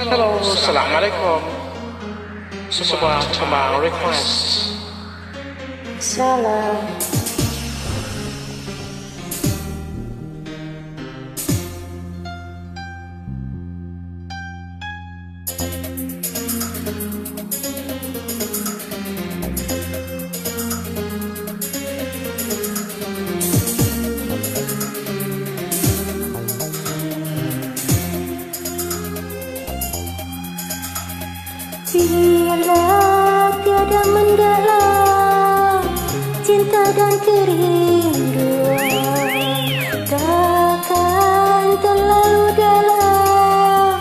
Hello, Salam Alaikum. Subhanallah, request. Salam. Tiada mendalam cinta dan kerinduan. Takkan terlalu dalam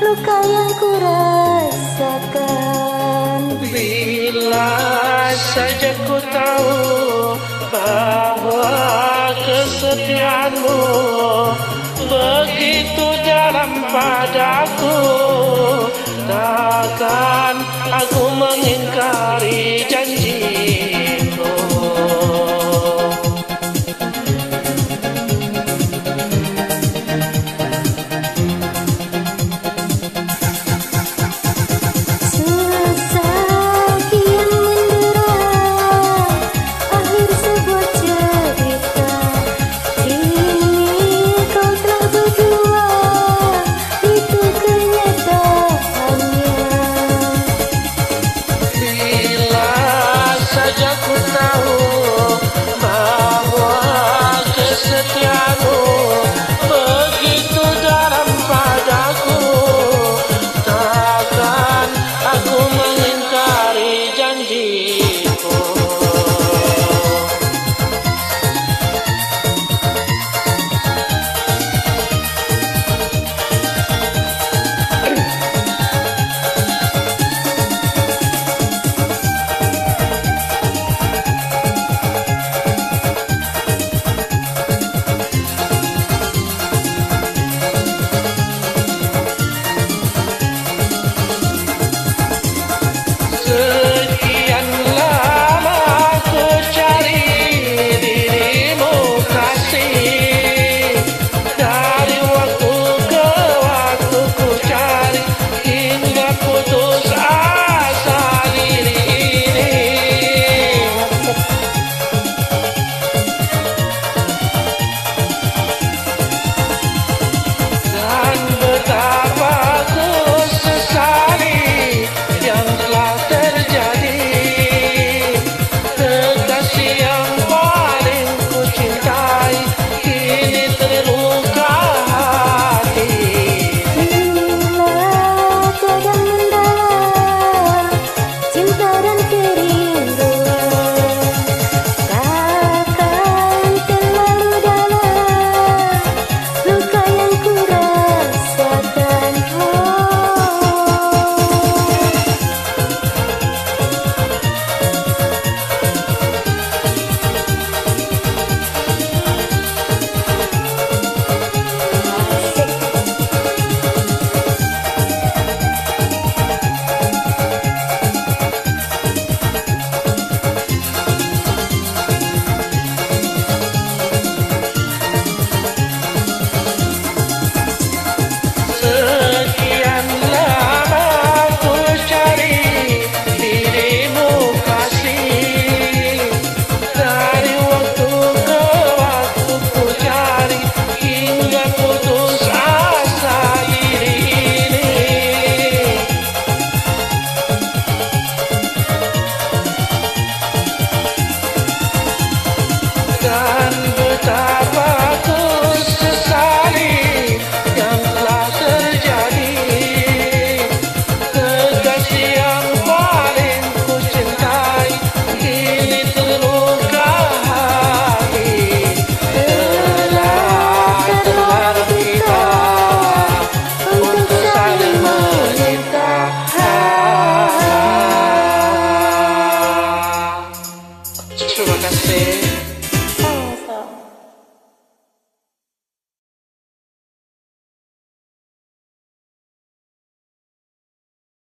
luka yang ku rasakan Bila saja ku tahu bahwa kesetiaanmu begitu dalam padaku Aku mengingkari.